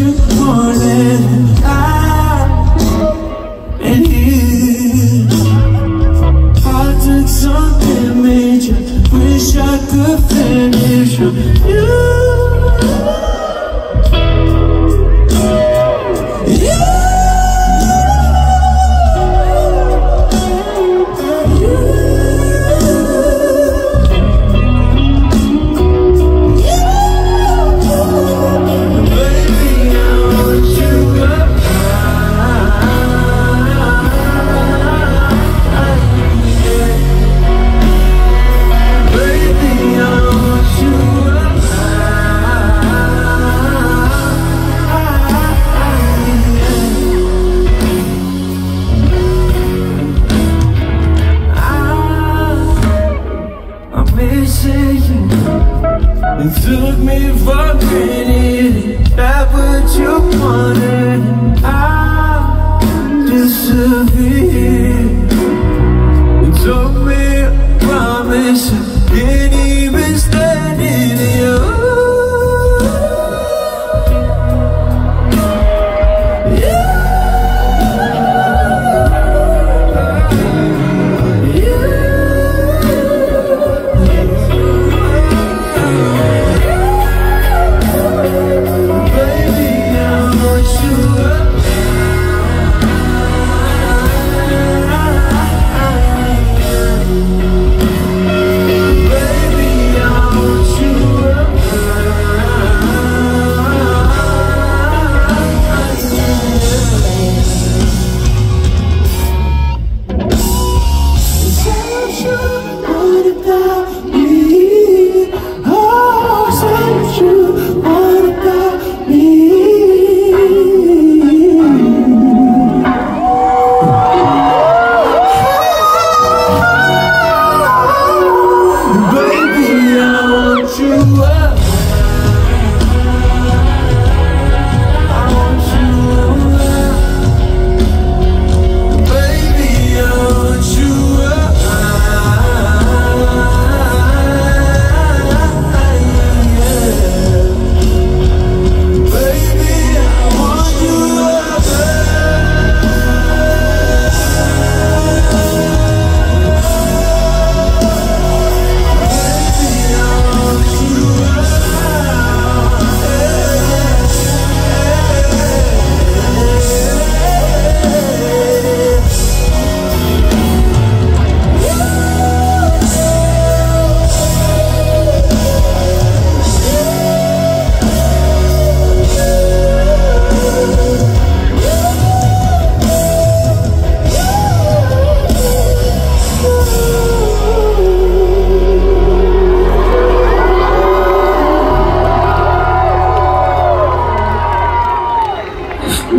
you been here. I took something major. Wish I could finish you. Me for granted. That what you wanted. I ah, disappeared. Took me